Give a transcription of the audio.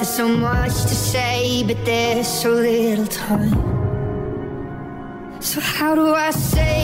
There's so much to say, but there's so little time. So how do I say